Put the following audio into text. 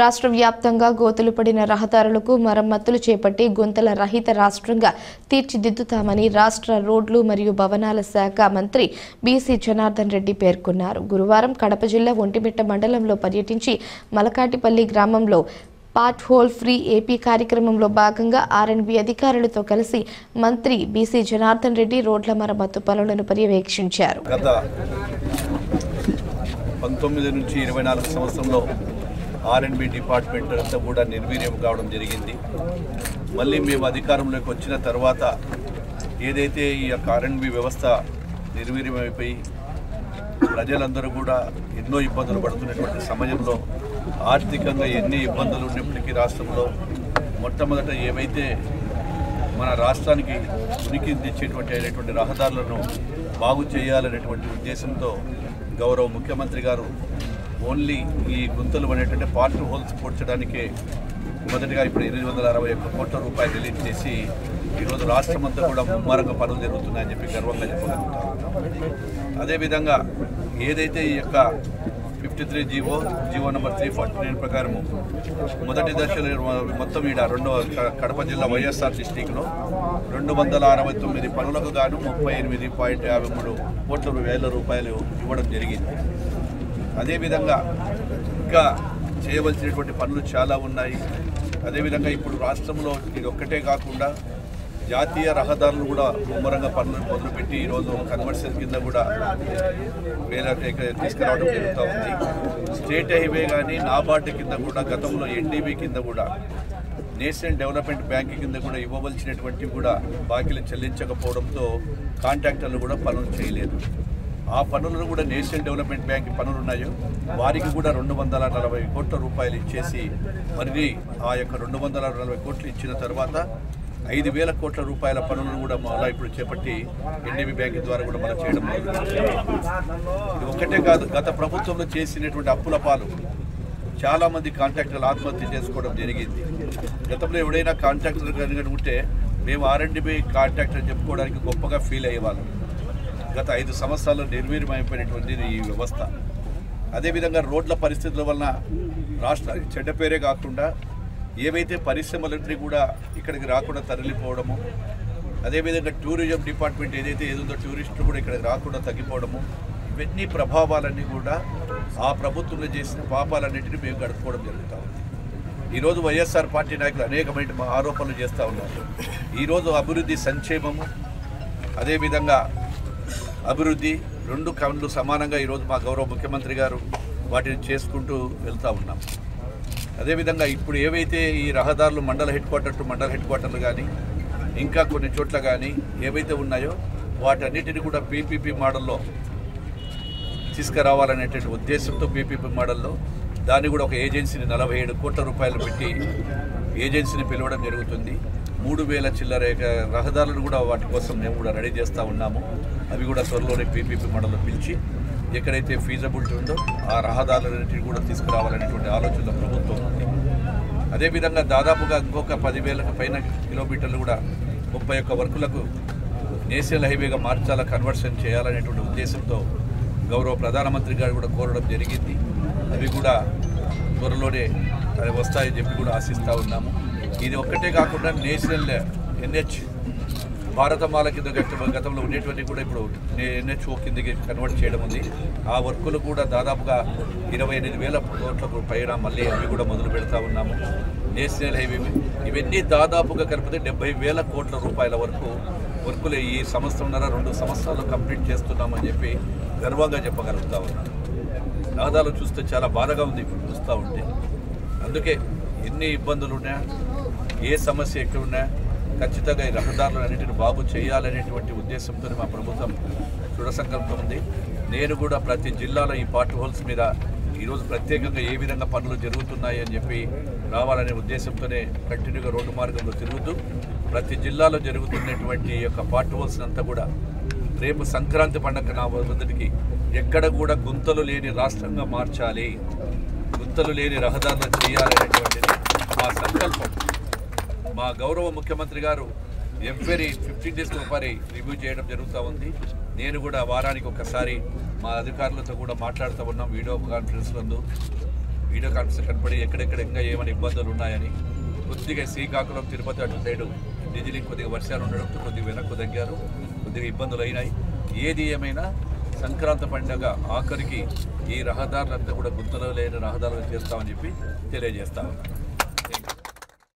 రాష్ట్ర వ్యాప్తంగా గోతులు పడిన రహదారులకు మరమ్మతులు చేపట్టి గుంతల రహిత రాష్ట్రంగా తీర్చిదిద్దుతామని రాష్ట్ర రోడ్లు మరియు భవనాల శాఖ మంత్రి బీసీ జనార్దన్ రెడ్డి పేర్కొన్నారు. గురువారం కడప జిల్లా ఒంటిమిట్ట మండలంలో పర్యటించి మలకాటిపల్లి గ్రామంలో పార్ట్ హోల్ ఫ్రీ ఏపీ కార్యక్రమంలో భాగంగా ఆర్ఎండ్బి అధికారులతో కలిసి మంత్రి బీసీ జనార్దన్ రెడ్డి రోడ్ల మరమ్మతు పనులను పర్యవేక్షించారు. పంతొమ్మిది నుంచి ఇరవై నాలుగు సంవత్సరంలో ఆర్ఎండ్బి డిపార్ట్మెంట్ అంతా కూడా నిర్వీర్యం కావడం జరిగింది. మళ్ళీ మేము అధికారంలోకి వచ్చిన తర్వాత ఏదైతే ఈ యొక్క ఆర్ఎండ్బి వ్యవస్థ నిర్వీర్యమైపోయి ప్రజలందరూ కూడా ఎన్నో ఇబ్బందులు పడుతున్నటువంటి సమయంలో ఆర్థికంగా ఎన్ని ఇబ్బందులు ఉన్నప్పటికీ రాష్ట్రంలో మొట్టమొదట ఏవైతే మన రాష్ట్రానికి ఉనికి తెచ్చేటువంటి అయినటువంటి రహదారులను బాగు చేయాలనేటువంటి ఉద్దేశంతో గౌరవ ముఖ్యమంత్రి గారు ఓన్లీ ఈ గుంతలు అనేటువంటి పార్టీ హోల్స్ పూడ్చడానికే మొదటిగా ఇప్పుడు ఎనిమిది వందల అరవై ఒక్క కోట్ల రూపాయలు రిలీజ్ చేసి ఈరోజు రాష్ట్రం అంతా కూడా ముమ్మరంగా పనులు జరుగుతున్నాయని చెప్పి గర్వంగా చెప్పగలుగుతాం. అదేవిధంగా ఏదైతే ఈ యొక్క fifty three GO GO number three forty nine ప్రకారము మొదటి దశలో మొత్తం ఈడ రెండో కడప జిల్లా వైఎస్ఆర్ డిస్టిక్లో రెండు వందల అరవై తొమ్మిది పనులకు గాను ముప్పై ఎనిమిది పాయింట్ యాభై మూడు కోట్ల వేల రూపాయలు ఇవ్వడం జరిగింది. అదేవిధంగా ఇంకా చేయవలసినటువంటి పనులు చాలా ఉన్నాయి. అదేవిధంగా ఇప్పుడు రాష్ట్రంలో ఇది ఒక్కటే కాకుండా జాతీయ రహదారులు కూడా ముమ్మరంగా పనులు మొదలుపెట్టి ఈరోజు కన్వర్షన్ కింద కూడా వేల ఇక్కడ తీసుకురావడం జరుగుతూ ఉంది. స్టేట్ హైవే కానీ నాబార్డు కింద కూడా గతంలో ఎన్డీబీ కింద కూడా నేషనల్ డెవలప్మెంట్ బ్యాంక్ కింద కూడా ఇవ్వవలసినటువంటి కూడా బాకీలు చెల్లించకపోవడంతో కాంట్రాక్టర్లు కూడా పనులు చేయలేదు. ఆ పనులను కూడా నేషనల్ డెవలప్మెంట్ బ్యాంక్ పనులు ఉన్నాయో వారికి కూడా రెండు వందల నలభై కోట్ల రూపాయలు ఇచ్చేసి మరి ఆ యొక్క రెండు వందల నలభై కోట్లు ఇచ్చిన తర్వాత ఐదు వేల కోట్ల రూపాయల పనులను కూడా మళ్ళీ ఇప్పుడు చేపట్టి ఎన్డీబీ బ్యాంక్ ద్వారా కూడా మనం చేయడం ఇది ఒక్కటే కాదు గత ప్రభుత్వంలో చేసినటువంటి అప్పుల పాలు చాలామంది కాంట్రాక్టర్లు ఆత్మహత్య చేసుకోవడం జరిగింది. గతంలో ఎవడైనా కాంట్రాక్టర్ కనుక ఉంటే మేము ఆర్ఎండ్బి కాంట్రాక్టర్ చెప్పుకోవడానికి గొప్పగా ఫీల్ అయ్యేవాళ్ళం. గత ఐదు సంవత్సరాల్లో నిర్వీర్యమైపోయినటువంటి ఈ వ్యవస్థ. అదేవిధంగా రోడ్ల పరిస్థితుల వలన రాష్ట్రానికి చెడ్డ పేరే కాకుండా ఏవైతే పరిశ్రమలన్నీ కూడా ఇక్కడికి రాకుండా తరలిపోవడము అదేవిధంగా టూరిజం డిపార్ట్మెంట్ ఏదైతే ఏదో టూరిస్టులు కూడా ఇక్కడికి రాకుండా తగ్గిపోవడము ఇవన్నీ ప్రభావాలన్నీ కూడా ఆ ప్రభుత్వంలో చేసిన పాపాలన్నింటినీ మేము గడుపుకోవడం జరుగుతూ ఉంది. ఈరోజు వైఎస్ఆర్ పార్టీ నాయకులు అనేకమైన ఆరోపణలు చేస్తూ ఉన్నారు. ఈరోజు అభివృద్ధి సంక్షేమము అదేవిధంగా అభివృద్ధి రెండు కళ్ళు సమానంగా ఈరోజు మా గౌరవ ముఖ్యమంత్రి గారు వాటిని చేసుకుంటూ వెళ్తూ ఉన్నాం. అదేవిధంగా ఇప్పుడు ఏవైతే ఈ రహదారులు మండల హెడ్ క్వార్టర్ టు మండల హెడ్ క్వార్టర్లు కానీ ఇంకా కొన్ని చోట్ల కానీ ఏవైతే ఉన్నాయో వాటన్నిటిని కూడా పీపీపీ మోడల్లో తీసుకురావాలనేటువంటి ఉద్దేశంతో పీపీపీ మోడల్లో దాన్ని కూడా ఒక ఏజెన్సీని నలభై ఏడు కోట్ల రూపాయలు పెట్టి ఏజెన్సీని పిలవడం జరుగుతుంది. మూడు వేల చిల్లర రహదారులు కూడా వాటి కోసం మేము కూడా రెడీ చేస్తూ ఉన్నాము. అవి కూడా త్వరలోనే పీపీపీ మోడల్లో పిలిచి ఎక్కడైతే ఫీజబిలిటీ ఉందో ఆ రహదారులన్నింటినీ కూడా తీసుకురావాలనేటువంటి ఆలోచన ప్రభుత్వం ఉంది. అదేవిధంగా దాదాపుగా ఇంకొక పదివేలకు పైన కిలోమీటర్లు కూడా ముప్పై ఒక్క వర్కులకు నేషనల్ హైవేగా మార్చాల కన్వర్షన్ చేయాలనేటువంటి ఉద్దేశంతో గౌరవ ప్రధానమంత్రి గారు కూడా కోరడం జరిగింది. అవి కూడా త్వరలోనే అది వస్తాయని చెప్పి కూడా ఆశిస్తూ ఉన్నాము. ఇది ఒక్కటే కాకుండా నేషనల్ ఎన్హెచ్ భారతమాల కింద గతంలో ఉండేటువంటి కూడా ఇప్పుడు ఎన్హెచ్ఓ కిందకి కన్వర్ట్ చేయడం ఉంది. ఆ వర్కులు కూడా దాదాపుగా ఇరవై ఎనిమిది వేల కోట్లకు పైన మళ్ళీ అవి కూడా మొదలు పెడతా ఉన్నాము. నేషనల్ హైవే ఇవన్నీ దాదాపుగా కలిపితే డెబ్బై వేల కోట్ల రూపాయల వరకు వర్కులు ఈ సంవత్సరంన్నర రెండు సంవత్సరాలు కంప్లీట్ చేస్తున్నామని చెప్పి గర్వంగా చెప్పగలుగుతా ఉన్నాను. రహదారులు చూస్తే చాలా బాధగా ఉంది ఇప్పుడు చూస్తూ ఉంటే. అందుకే ఎన్ని ఇబ్బందులు ఉన్నాయా ఏ సమస్య ఎక్కడున్నా ఖచ్చితంగా ఈ రహదారులు అన్నింటిని బాగు చేయాలనేటువంటి ఉద్దేశంతో మా ప్రభుత్వం దృఢ సంకల్పం ఉంది. నేను కూడా ప్రతి జిల్లాలో ఈ పార్ట్ హోల్స్ మీద ఈరోజు ప్రత్యేకంగా ఏ విధంగా పనులు జరుగుతున్నాయి అని చెప్పి రావాలనే ఉద్దేశంతోనే కంటిన్యూగా రోడ్డు మార్గంలో తిరుగుతూ ప్రతి జిల్లాలో జరుగుతున్నటువంటి యొక్క పార్ట్ హోల్స్ అంతా కూడా రేపు సంక్రాంతి పండగ నా మొదటికి ఎక్కడ కూడా గుంతలు లేని రాష్ట్రంగా మార్చాలి. గుంతలు లేని రహదారులు చేయాలనేటువంటిది మా సంకల్పం. మా గౌరవ ముఖ్యమంత్రి గారు ఎంక్వైరీ ఫిఫ్టీన్ డేస్కి ఒకసారి రివ్యూ చేయడం జరుగుతూ ఉంది. నేను కూడా వారానికి ఒకసారి మా అధికారులతో కూడా మాట్లాడుతూ ఉన్నాం వీడియో కాన్ఫరెన్స్లందు వీడియో కాన్ఫరెన్స్ కనపడి ఎక్కడెక్కడ ఇంకా ఏమైనా ఇబ్బందులు ఉన్నాయని కొద్దిగా శ్రీకాకుళం తిరుపతి అటు సైడు డిజిలి కొద్దిగా వర్షాలు ఉండడంతో కొద్దిగా వెనక్కు తగ్గారు. కొద్దిగా ఇబ్బందులు అయినాయి. ఏది ఏమైనా సంక్రాంతి పండుగ ఆఖరికి ఈ రహదారులంతా కూడా గుర్తులో లేని రహదారులు చేస్తామని చెప్పి తెలియజేస్తా ఉన్నాను